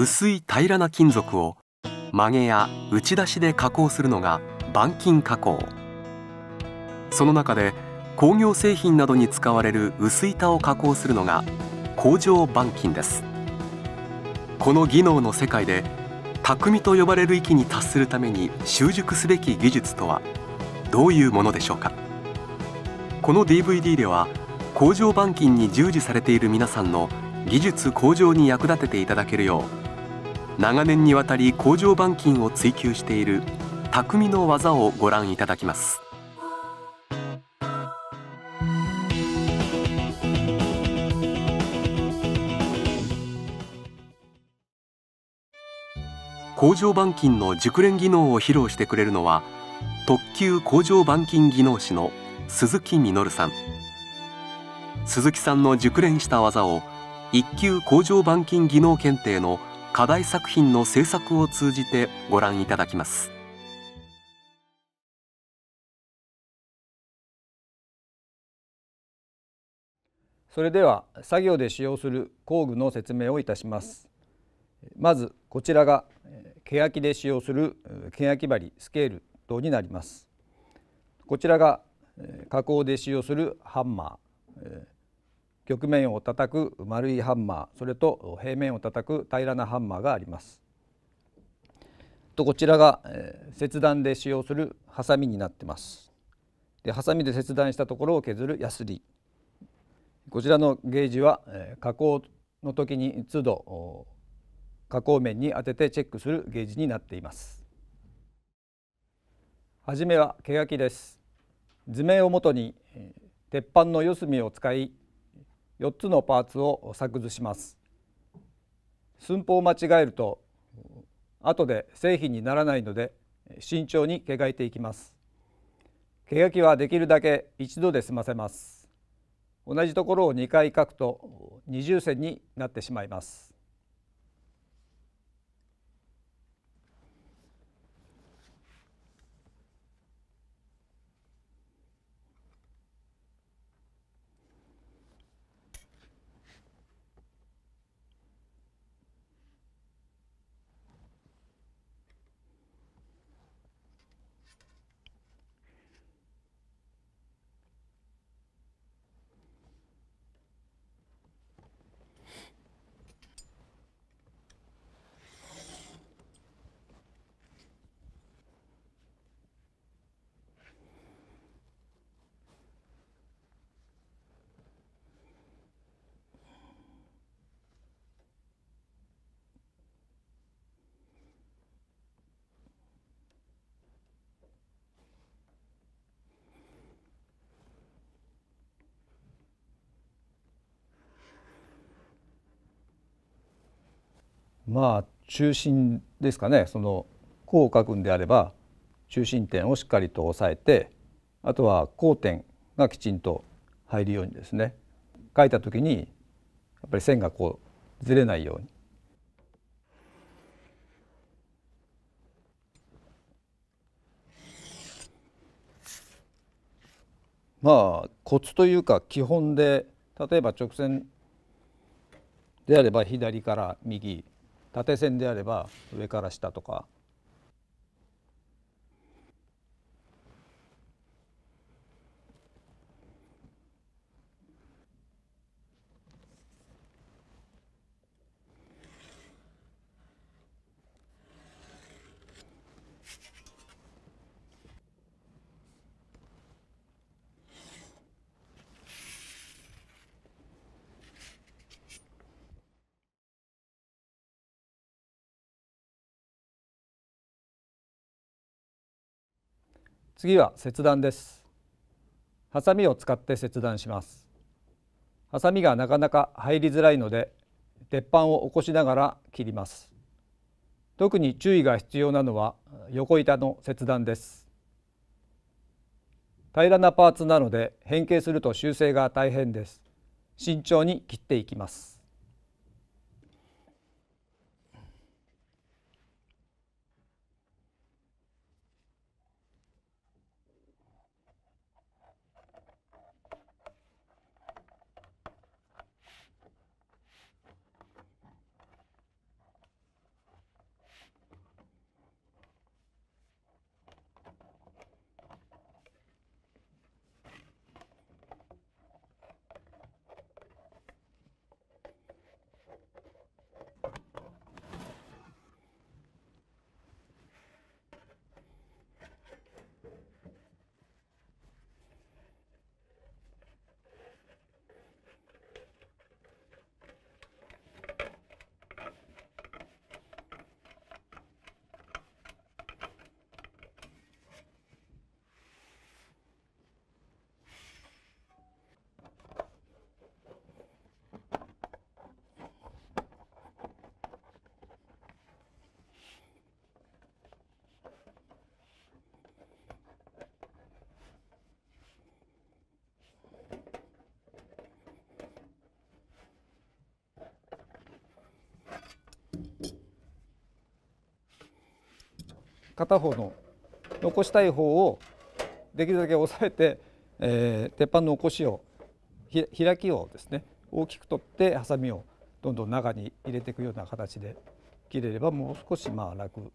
薄い平らな金属を曲げや打ち出しで加工するのが板金加工。その中で工業製品などに使われる薄板を加工するのが工場板金です。この技能の世界で匠と呼ばれる域に達するために習熟すべき技術とはどういうものでしょうか。この DVD では工場板金に従事されている皆さんの技術向上に役立てていただけるよう長年にわたり工場板金を追求している匠の技をご覧いただきます。工場板金の熟練技能を披露してくれるのは特級工場板金技能士の鈴木実さん。鈴木さんの熟練した技を一級工場板金技能検定の課題作品の制作を通じてご覧いただきます。それでは作業で使用する工具の説明をいたします。まずこちらが欅で使用する欅針スケール等になります。こちらが加工で使用するハンマー曲面を叩く丸いハンマーそれと平面を叩く平らなハンマーがあります。とこちらが切断で使用するハサミになってます。でハサミで切断したところを削るヤスリ。こちらのゲージは加工の時に都度加工面に当ててチェックするゲージになっています。はじめは欅です。図面をもとに鉄板の四隅を使い4つのパーツを作図します。寸法を間違えると後で製品にならないので慎重に毛がいていきます。欅はできるだけ一度で済ませます。同じところを2回書くと二重線になってしまいます。まあ中心ですかね。その弧を書くんであれば中心点をしっかりと押さえてあとは交点がきちんと入るようにですね。書いた時にやっぱり線がこうずれないように。まあコツというか基本で例えば直線であれば左から右。縦線であれば上から下とか次は切断です。ハサミを使って切断します。ハサミがなかなか入りづらいので鉄板を起こしながら切ります。特に注意が必要なのは横板の切断です。平らなパーツなので変形すると修正が大変です。慎重に切っていきます。片方の残したい方をできるだけ押さえて、えー、鉄板の起こしを開きをですね大きく取ってハサミをどんどん中に入れていくような形で切れればもう少しまあ楽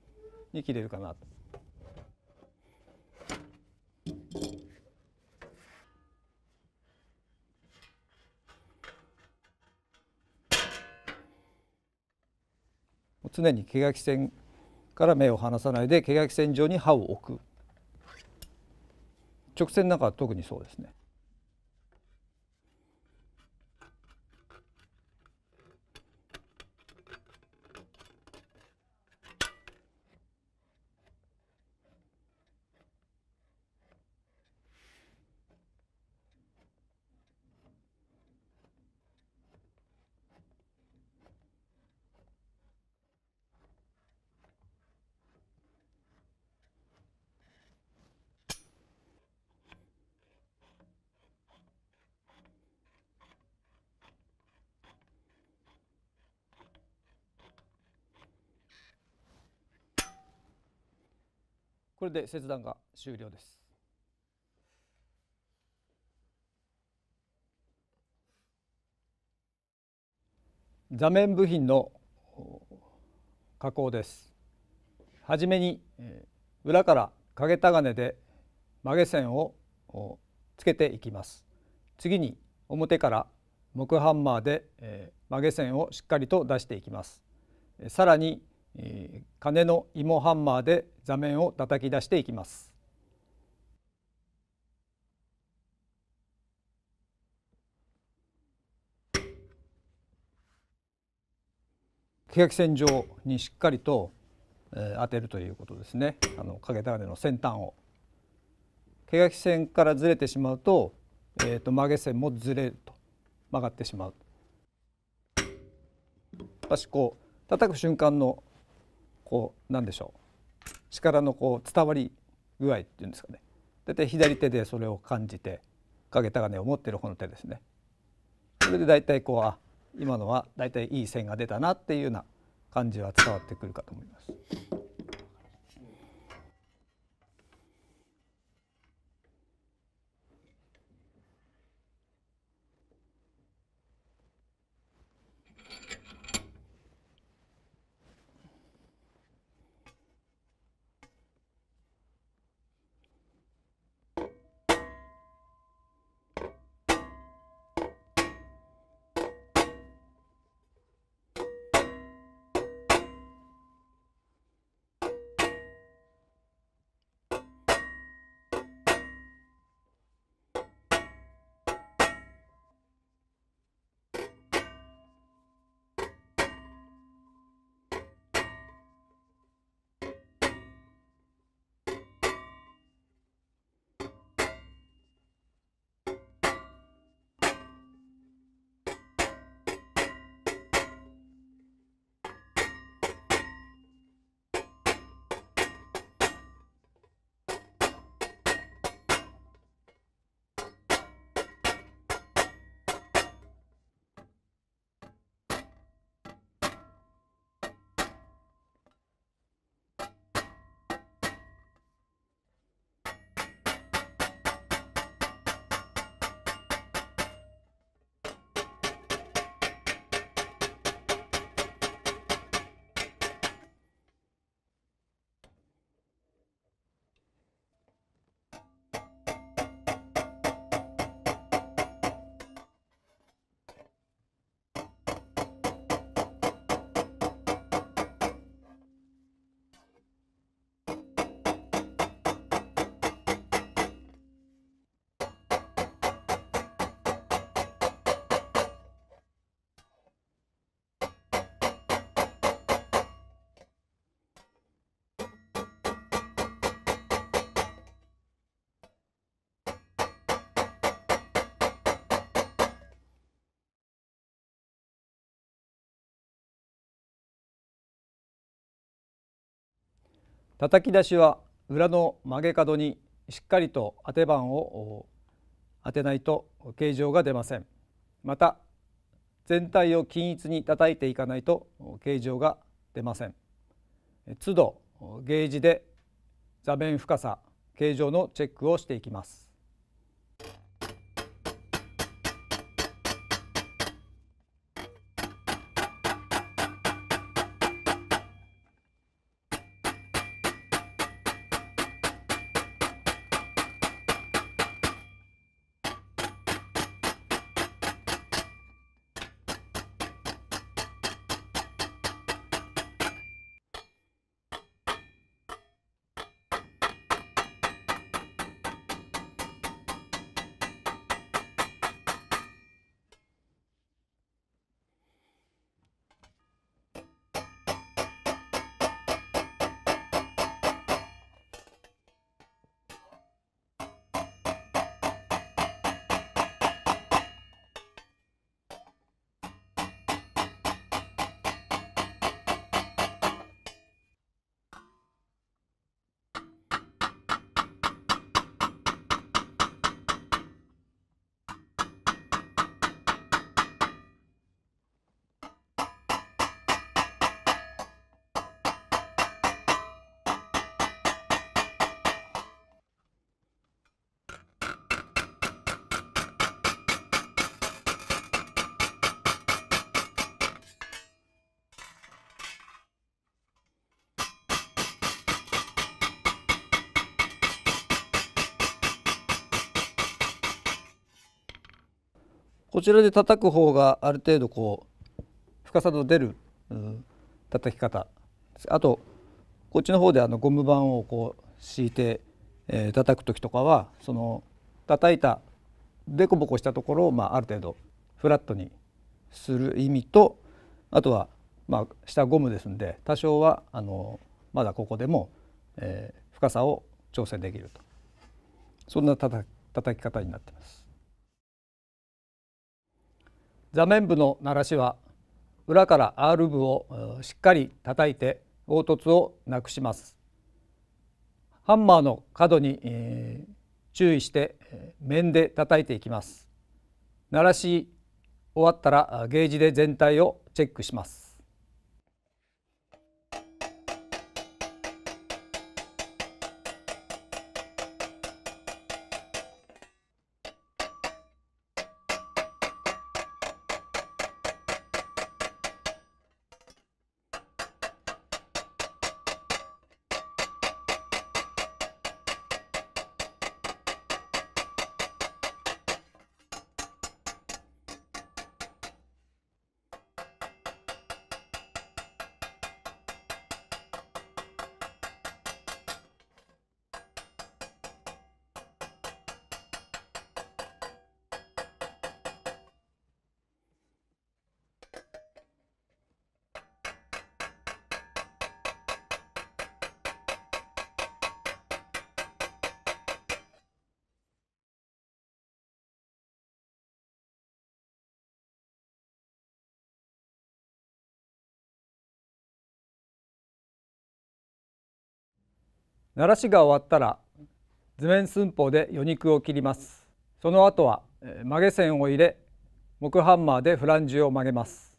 に切れるかなと。常に毛書線から目を離さないで毛書線上に刃を置く直線なんかは特にそうですね。これで切断が終了です。座面部品の加工です。はじめに裏から影タガネで曲げ線をつけていきます。次に表から木ハンマーで曲げ線をしっかりと出していきます。さらに金の芋ハンマーで座面を叩き出していきます。欅線上にしっかりと、えー、当てるということですね。あの影種の先端を。欅線からずれてしまうと,、えーと、曲げ線もずれると。曲がってしまう。私こう叩く瞬間のこう何でしょう。力のこう伝わり具合っていうんですかね。大体左手でそれを感じて影た金を持ってる方の手ですね。それで大体こうあ今のは大体いい線が出たなっていうような感じは伝わってくるかと思います。叩き出しは裏の曲げ角にしっかりと当て板を当てないと形状が出ませんまた全体を均一に叩いていかないと形状が出ません都度ゲージで座面深さ形状のチェックをしていきます。こちらで叩く方がある程度こう深さの出る、うん、叩き方あとこっちの方であのゴム板をこう敷いて、えー、叩く時とかはその叩いたデコボコしたところを、まあ、ある程度フラットにする意味とあとはまあ下ゴムですんで多少はあのまだここでも、えー、深さを調整できるとそんな叩き方になっています。座面部の鳴らしは裏から R 部をしっかり叩いて凹凸をなくします。ハンマーの角に、注意して面で叩いていきます。鳴らし終わったらゲージで全体をチェックします。鳴らしが終わったら図面寸法で余肉を切ります。その後は曲げ線を入れ木ハンマーでフランジを曲げます。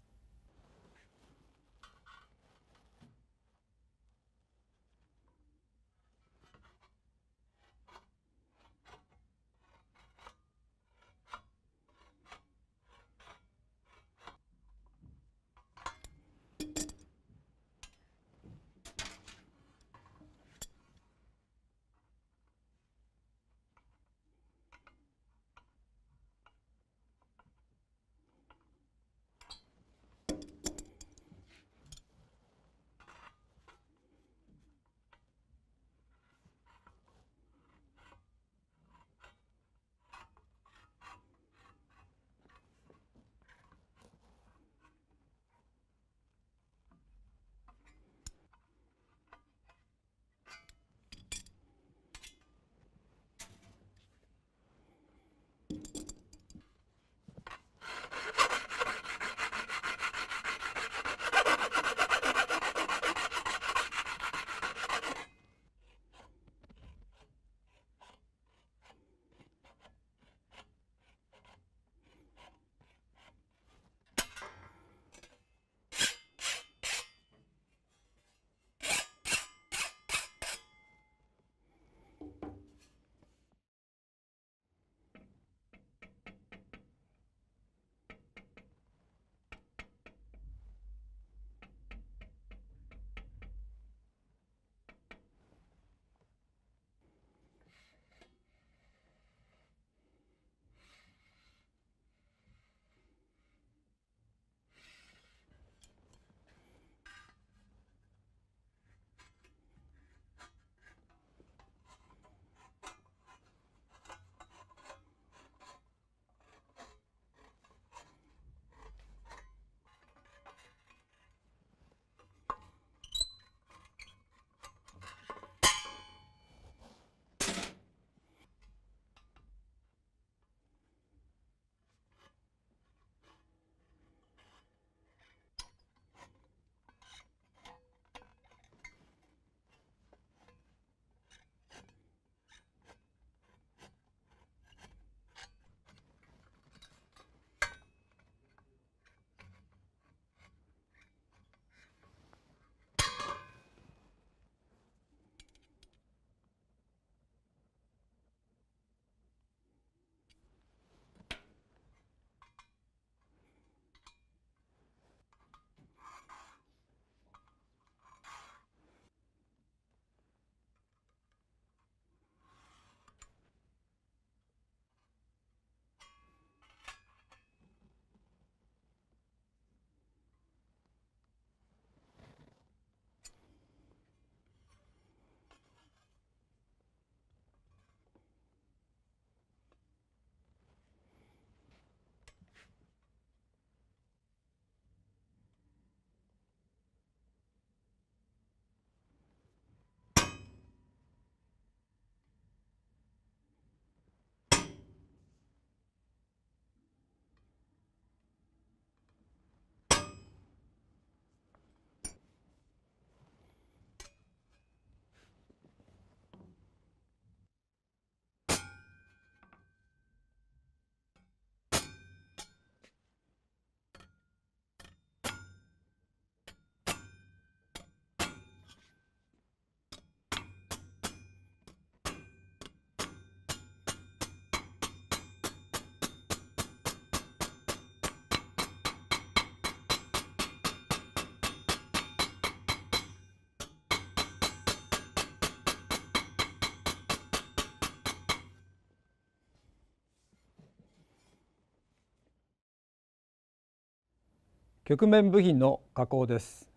曲面部品の加工です。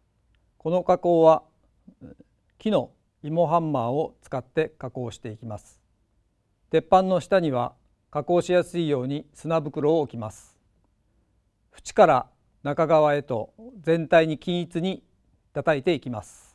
この加工は木の芋ハンマーを使って加工していきます。鉄板の下には加工しやすいように砂袋を置きます。縁から中側へと全体に均一に叩いていきます。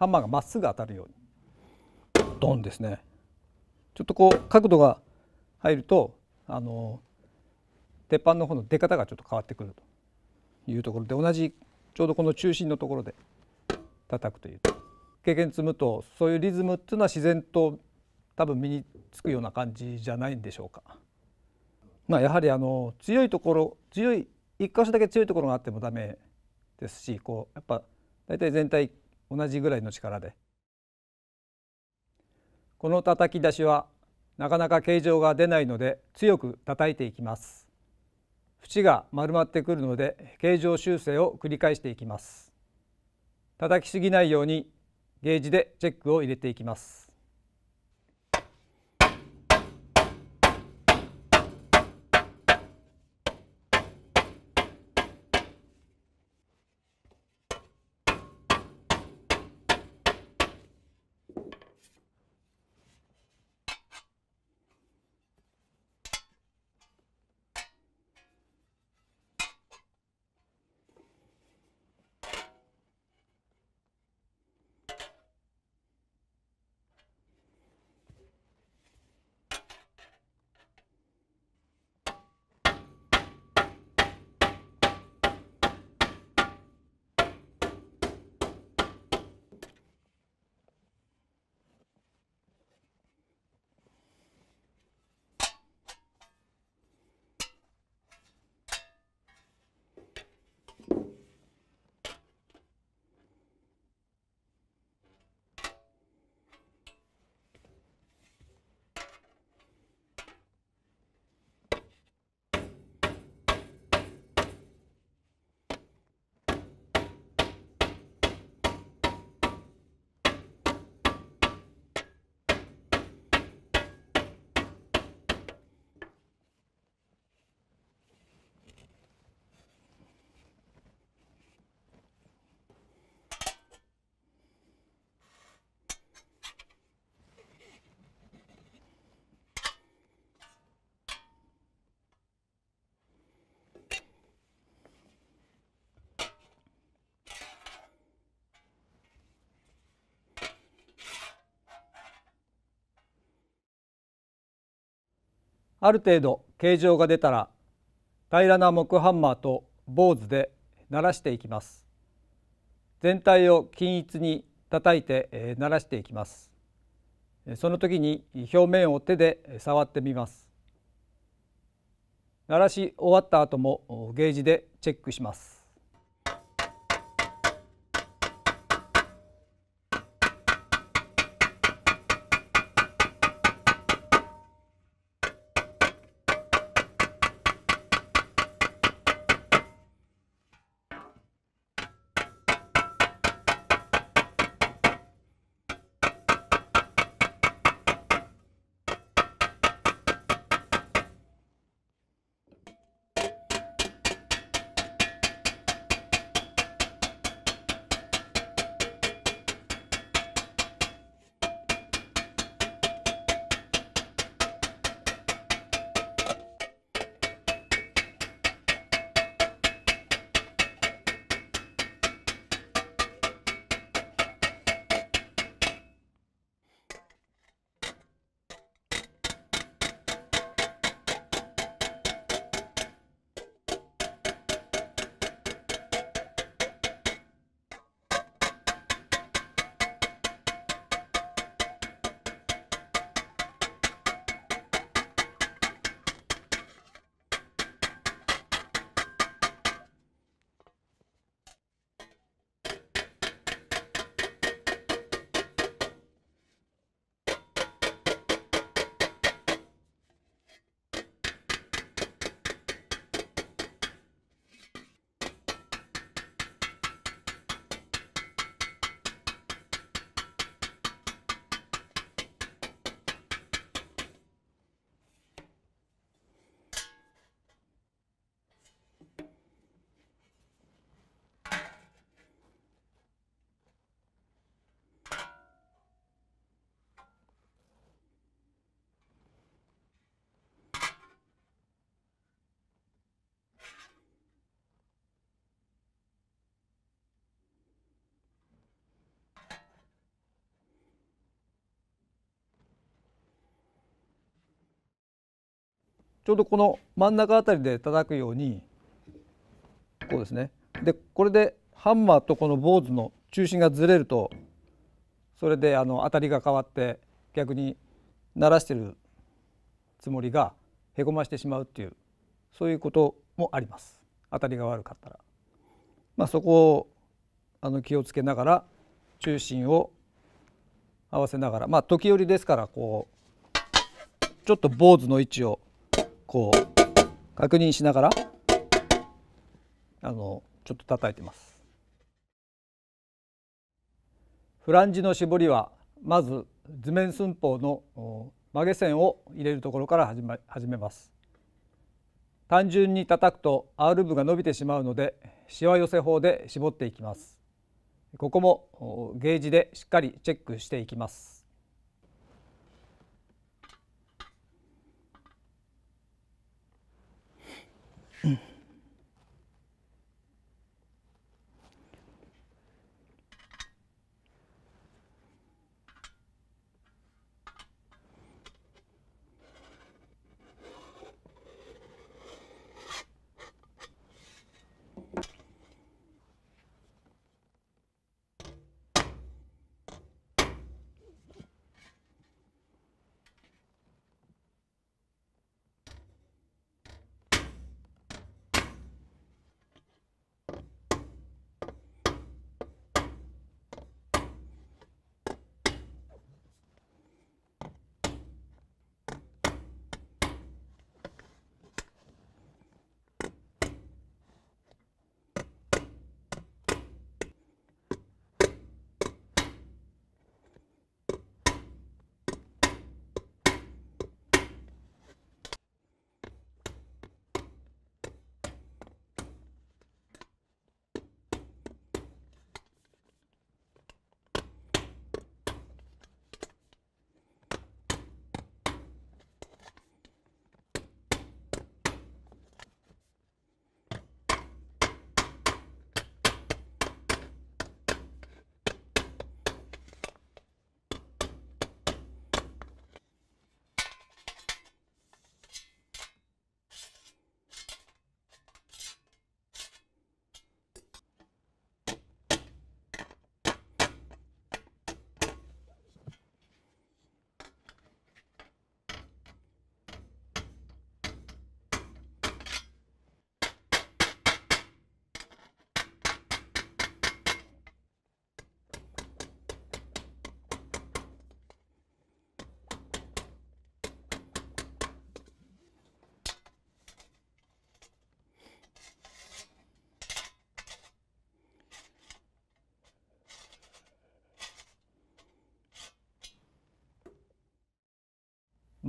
ハンマーがまっすぐ当たるように。ドンですね。ちょっとこう角度が入るとあの鉄板の方の出方がちょっと変わってくると。いうところで同じちょうどこの中心のところで叩くという。経験積むとそういうリズムっていうのは自然と多分身につくような感じじゃないんでしょうか。まあ、やはりあの強いところ強い一箇所だけ強いところがあってもダメですしこうやっぱ大体全体同じぐらいの力で。この叩き出しはなかなか形状が出ないので強く叩いていきます。縁が丸まってくるので形状修正を繰り返していきます。叩きすぎないようにゲージでチェックを入れていきます。ある程度形状が出たら平らな木ハンマーと坊主で鳴らしていきます。全体を均一に叩いて鳴らしていきます。その時に表面を手で触ってみます。鳴らし終わった後もゲージでチェックします。ちょうどこの真ん中あたりで叩くようにこうですね。でこれでハンマーとこの坊主の中心がずれるとそれであの当たりが変わって逆に鳴らしてるつもりがへこましてしまうっていうそういうこともあります。当たりが悪かったら。まあ、そこをあの気をつけながら中心を合わせながら。まあ時折ですからこうちょっと坊主の位置をこう確認しながらあのちょっと叩いてます。フランジの絞りはまず図面寸法の曲げ線を入れるところから始め始めます。単純に叩くと R 部が伸びてしまうのでしわ寄せ法で絞っていきます。ここもゲージでしっかりチェックしていきます。う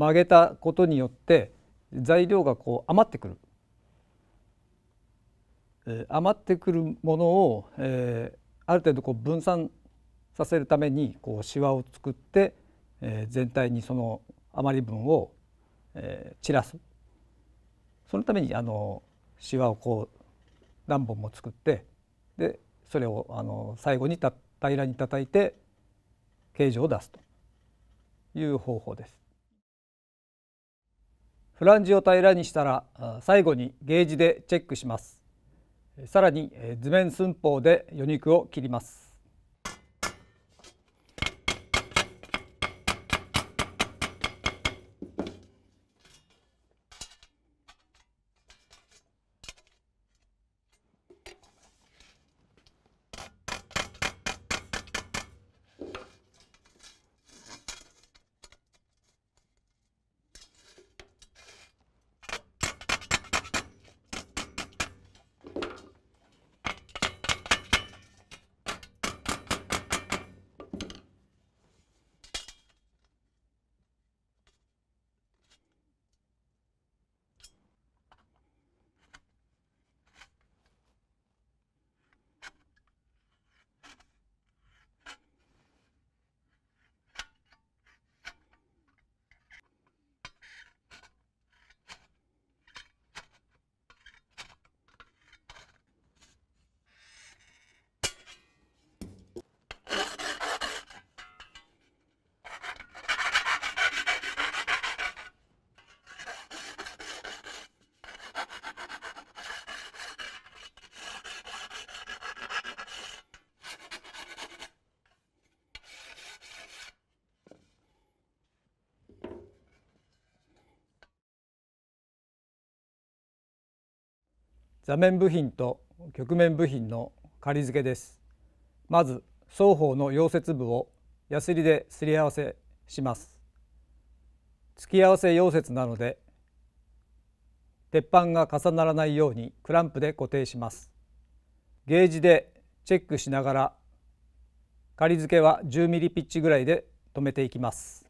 曲げたことによって材料がこう余ってくる、えー、余ってくるものを、えー、ある程度こう分散させるためにこうシワを作って、えー、全体にその余り分を、えー、散らすそのためにあのシワをこう何本も作ってでそれをあの最後にた平らに叩いて形状を出すという方法です。フランジを平らにしたら最後にゲージでチェックします。さらに図面寸法で余肉を切ります。座面部品と曲面部品の仮付けです。まず双方の溶接部をヤスリですり合わせします。付き合わせ溶接なので鉄板が重ならないようにクランプで固定します。ゲージでチェックしながら仮付けは10ミリピッチぐらいで留めていきます。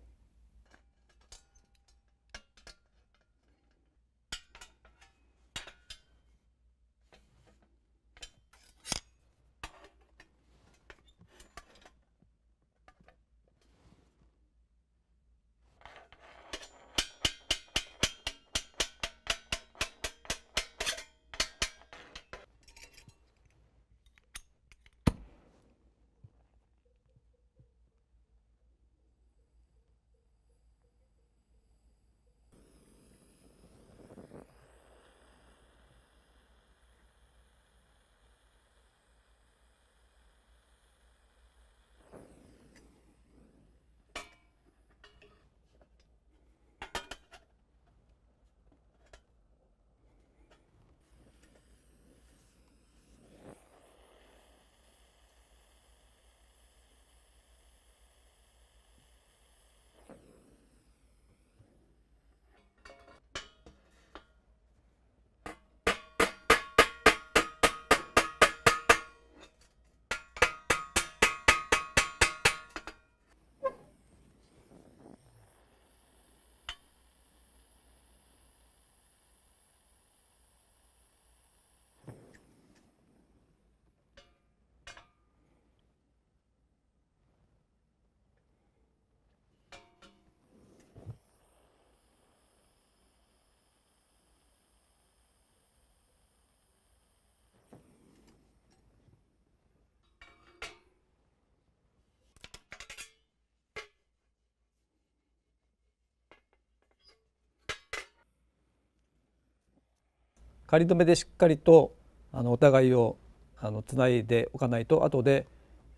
仮止めでしっかりとあのお互いをあのつないでおかないと後で、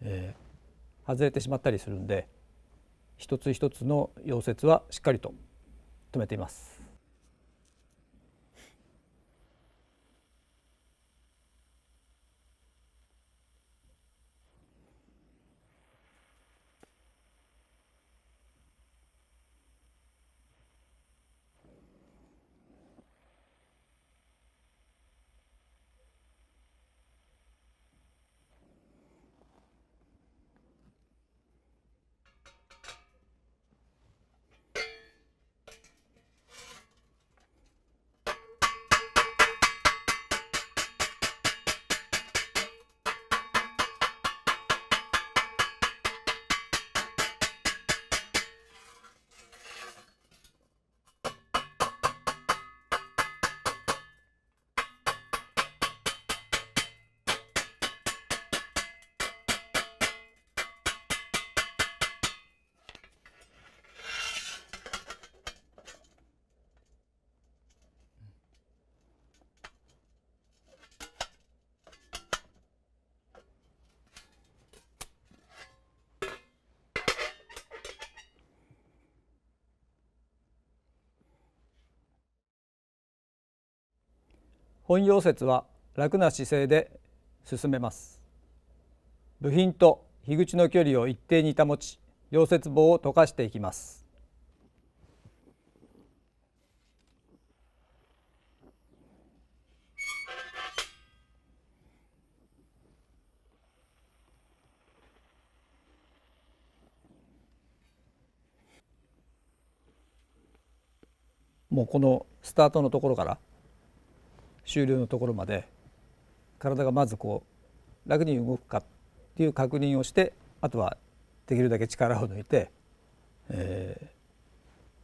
えー、外れてしまったりするんで一つ一つの溶接はしっかりと止めています。本溶接は楽な姿勢で進めます。部品と樋口の距離を一定に保ち溶接棒を溶かしていきます。もうこのスタートのところから終了のところまで体がまずこう楽に動くかっていう確認をしてあとはできるだけ力を抜いて、え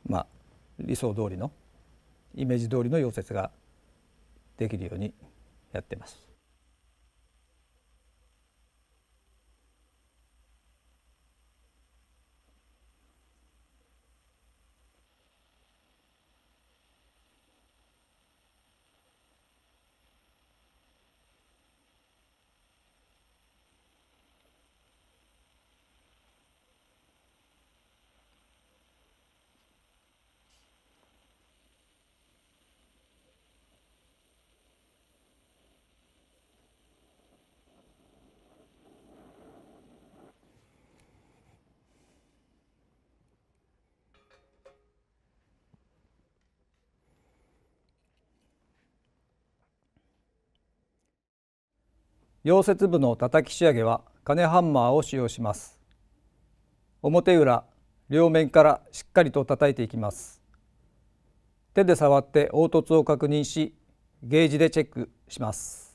ー、まあ理想通りのイメージ通りの溶接ができるようにやってます。溶接部の叩き仕上げは金ハンマーを使用します。表裏両面からしっかりと叩いていきます。手で触って凹凸を確認しゲージでチェックします。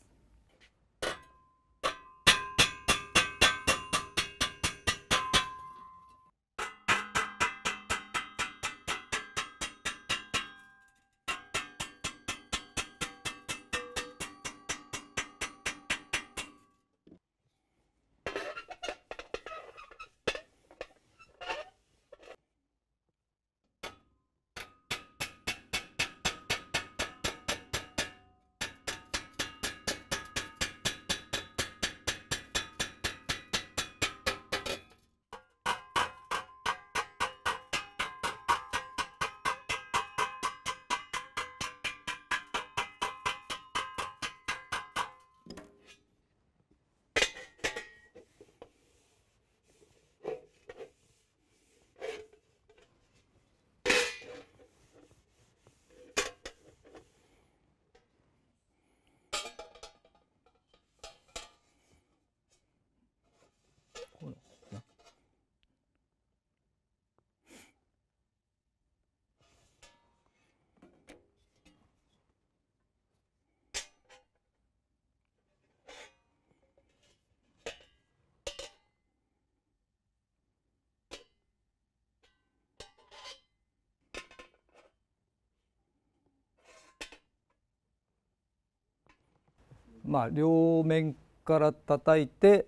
まあ、両面から叩いて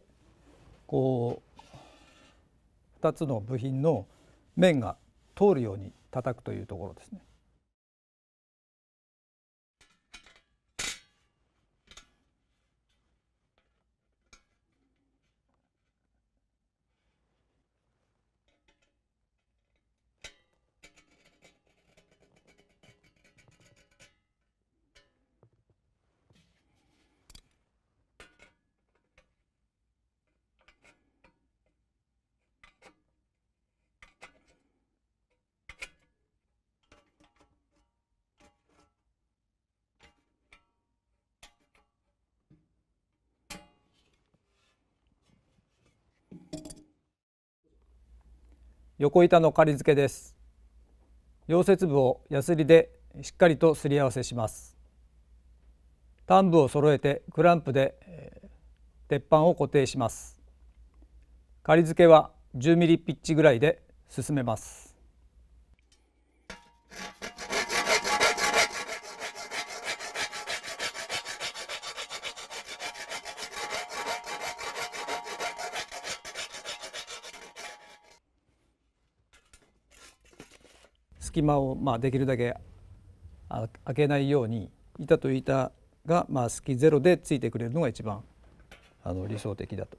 こう2つの部品の面が通るように叩くというところですね。横板の仮付けです。溶接部をヤスリでしっかりとすり合わせします。端部を揃えてクランプで鉄板を固定します。仮付けは10ミリピッチぐらいで進めます。隙間をまあできるだけ開けないように板と板がまあ隙ゼロでついてくれるのが一番あの理想的だと。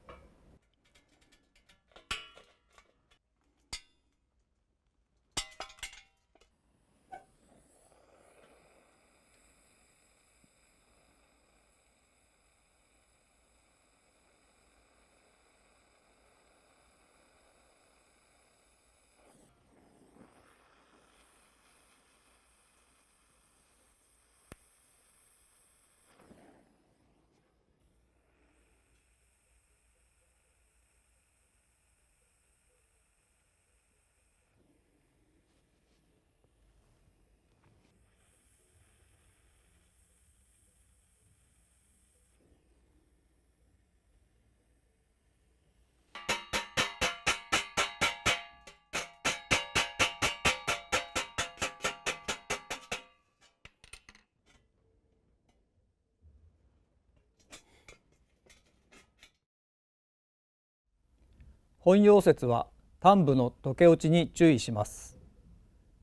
本溶接は端部の溶け落ちに注意します。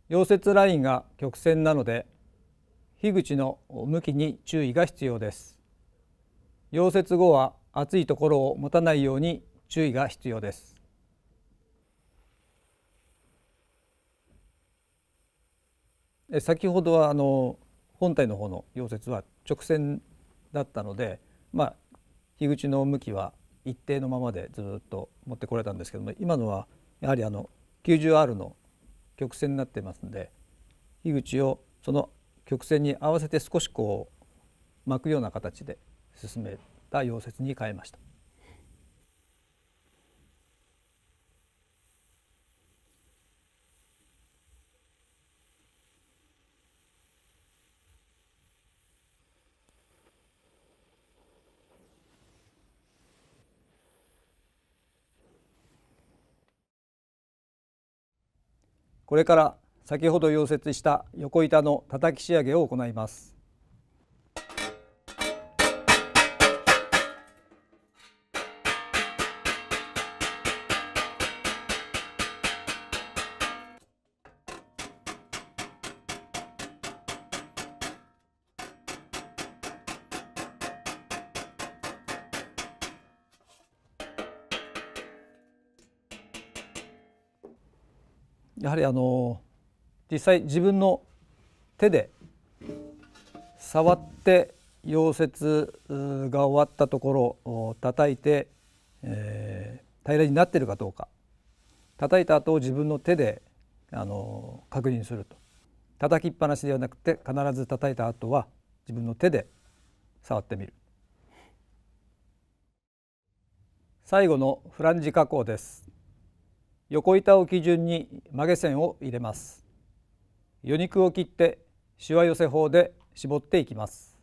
溶接ラインが曲線なので火口の向きに注意が必要です。溶接後は熱いところを持たないように注意が必要です。先ほどはあの本体の方の溶接は直線だったのでまあ火口の向きは一定のままでずっと持ってこれたんですけども今のはやはりあの 90R の曲線になってますんで樋口をその曲線に合わせて少しこう巻くような形で進めた溶接に変えました。これから先ほど溶接した横板の叩き仕上げを行います。実際自分の手で触って溶接が終わったところを叩いて、えー、平らになっているかどうか。叩いた後を自分の手であの確認すると。叩きっぱなしではなくて必ず叩いた後は自分の手で触ってみる。最後のフランジ加工です。横板を基準に曲げ線を入れます。余肉を切ってしわ寄せ法で絞っていきます。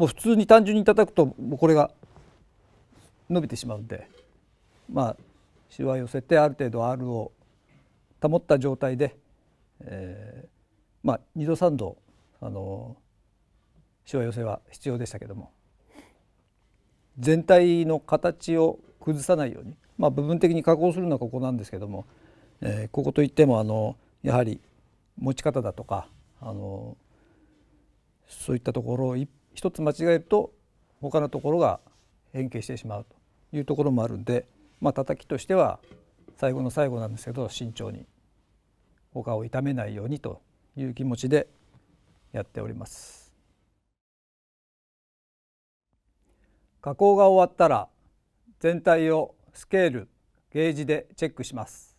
もう普通に単純に叩くともうこれが伸びてしまうんで。まあしわ寄せてある程度 R を保った状態で、えー、まあ2度3度あのしわ寄せは必要でしたけども。全体の形を崩さないように、まあ、部分的に加工するのはここなんですけども、えー、ここといってもあのやはり持ち方だとかあのそういったところを一つ間違えると他のところが変形してしまうというところもあるんでまあ叩きとしては最後の最後なんですけど慎重に他を傷めないようにという気持ちでやっております。加工が終わったら全体をスケールゲージでチェックします。